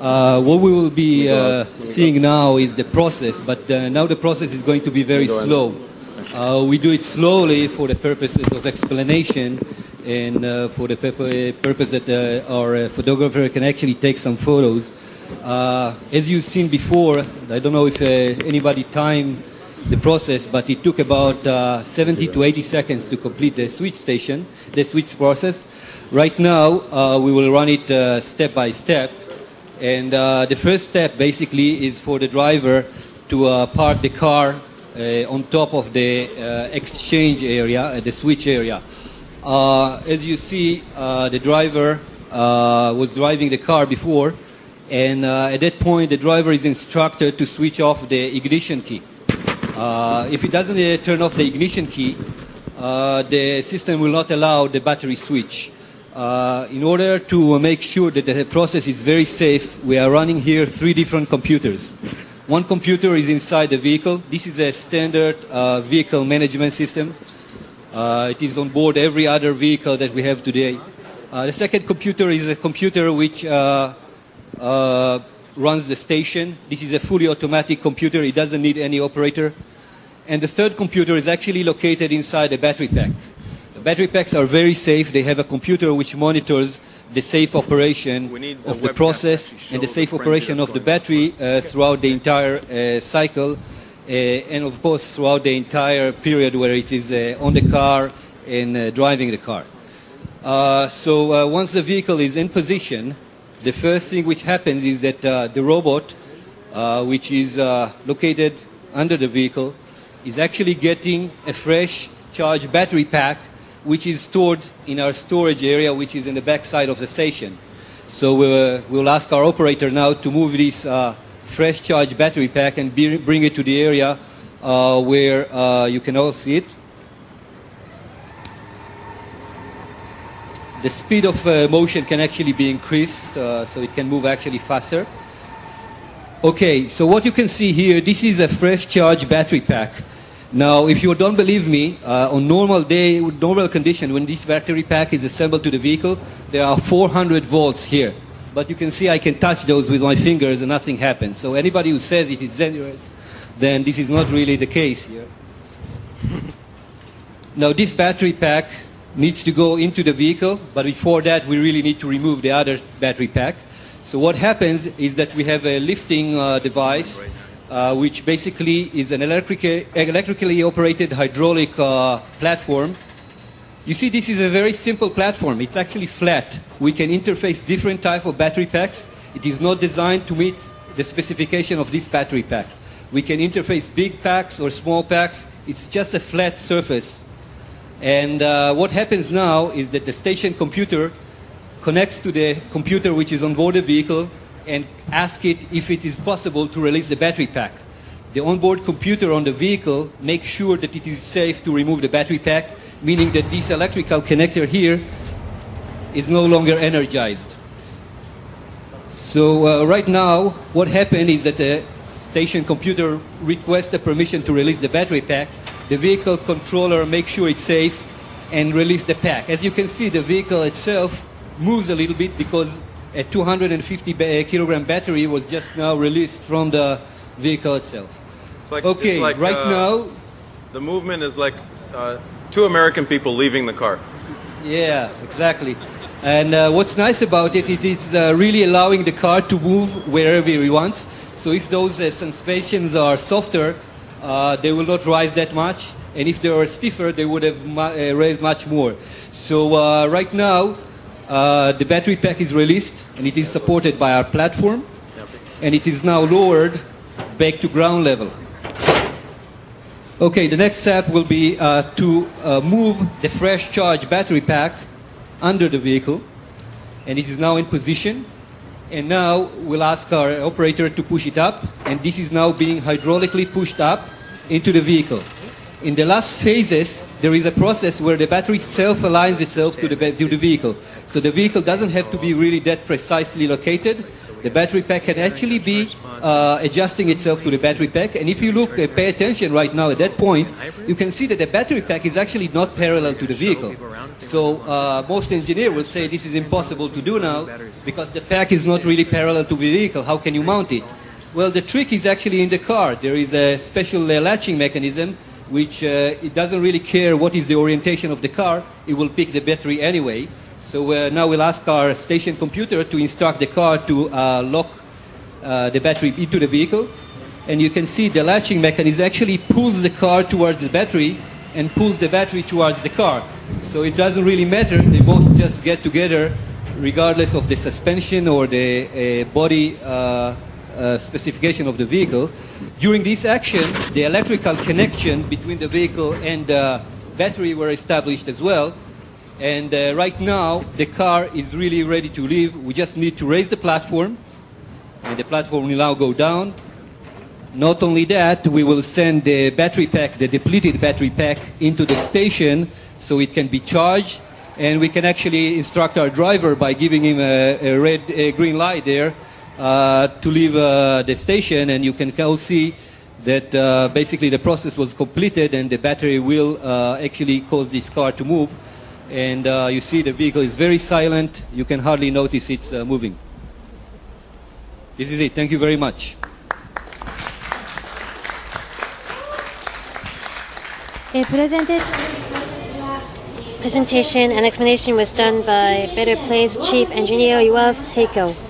Uh, what we will be uh, seeing now is the process, but uh, now the process is going to be very slow. Uh, we do it slowly for the purposes of explanation and uh, for the purpose that uh, our photographer can actually take some photos. Uh, as you've seen before, I don't know if uh, anybody timed the process, but it took about uh, 70 to 80 seconds to complete the switch station, the switch process. Right now, uh, we will run it uh, step by step. And uh, the first step basically is for the driver to uh, park the car uh, on top of the uh, exchange area, uh, the switch area. As you see, the driver was driving the car before, and at that point, the driver is instructed to switch off the ignition key. If it doesn't turn off the ignition key, the system will not allow the battery switch. Uh, in order to make sure that the process is very safe, we are running here three different computers. One computer is inside the vehicle. This is a standard uh, vehicle management system. Uh, it is on board every other vehicle that we have today. Uh, the second computer is a computer which uh, runs the station. This is a fully automatic computer. It doesn't need any operator. And the third computer is actually located inside the battery pack. The battery packs are very safe. They have a computer which monitors the safe operation We need the of the process and the safe operation of the battery uh, throughout the entire uh, cycle, uh, and of course throughout the entire period where it is uh, on the car and uh, driving the car. Uh, so uh, once the vehicle is in position, the first thing which happens is that uh, the robot, uh, which is uh, located under the vehicle, is actually getting a fresh charged battery pack, which is stored in our storage area, which is in the back side of the station. So uh, we'll ask our operator now to move this uh, fresh charge battery pack and be, bring it to the area uh, where uh, you can all see it. The speed of uh, motion can actually be increased, uh, so it can move actually faster. Okay, so what you can see here, this is a fresh charge battery pack. Now, if you don't believe me, uh, on normal day, normal condition, when this battery pack is assembled to the vehicle, there are 400 volts here. But you can see I can touch those with my fingers and nothing happens. So anybody who says it is dangerous, then this is not really the case here. Now, this battery pack needs to go into the vehicle, but before that, we really need to remove the other battery pack. So what happens is that we have a lifting uh, device, uh, which basically is an electric- electrically operated hydraulic uh, platform. You see, this is a very simple platform. It's actually flat. We can interface different type of battery packs. It is not designed to meet the specification of this battery pack. We can interface big packs or small packs. It's just a flat surface. And uh, what happens now is that the station computer connects to the computer which is on board the vehicle and ask it if it is possible to release the battery pack. The onboard computer on the vehicle makes sure that it is safe to remove the battery pack, meaning that this electrical connector here is no longer energized. So uh, right now, what happened is that the station computer requests the permission to release the battery pack. The vehicle controller makes sure it's safe and release the pack. As you can see, the vehicle itself moves a little bit because a 250 ba- kilogram battery was just now released from the vehicle itself. It's like, Okay, it's like, right uh, now, The movement is like uh, two American people leaving the car. Yeah, exactly. And uh, what's nice about it is it's uh, really allowing the car to move wherever he wants. So if those uh, suspensions are softer, uh, they will not rise that much. And if they are stiffer, they would have mu- uh, raised much more. So uh, right now, uh, the battery pack is released and it is supported by our platform. And it is now lowered back to ground level. Okay, the next step will be uh, to uh, move the fresh charge battery pack under the vehicle, and it is now in position. And now we'll ask our operator to push it up, and this is now being hydraulically pushed up into the vehicle. In the last phases, there is a process where the battery self-aligns itself to the, to the vehicle. So the vehicle doesn't have to be really that precisely located. The battery pack can actually be uh, adjusting itself to the battery pack. And if you look, uh, pay attention right now at that point, you can see that the battery pack is actually not parallel to the vehicle. So uh, most engineer will say this is impossible to do now because the pack is not really parallel to the vehicle. How can you mount it? Well, the trick is actually in the car. There is a special uh, latching mechanism which uh, it doesn't really care what is the orientation of the car. It will pick the battery anyway. So uh, now we'll ask our station computer to instruct the car to uh, lock the battery into the vehicle. And you can see the latching mechanism actually pulls the car towards the battery and pulls the battery towards the car. So it doesn't really matter. They both just get together regardless of the suspension or the uh, body uh, uh, specification of the vehicle. During this action, the electrical connection between the vehicle and the battery were established as well. And uh, right now, the car is really ready to leave. We just need to raise the platform, and the platform will now go down. Not only that, we will send the battery pack, the depleted battery pack, into the station so it can be charged. And we can actually instruct our driver by giving him a, a red, a green light there to leave uh, the station. And you can all see that uh, basically the process was completed and the battery will uh, actually cause this car to move. And uh, you see the vehicle is very silent. You can hardly notice it's uh, moving. This is it. Thank you very much. A presentation and explanation was done by Better Place Chief Engineer Yoav Heichal.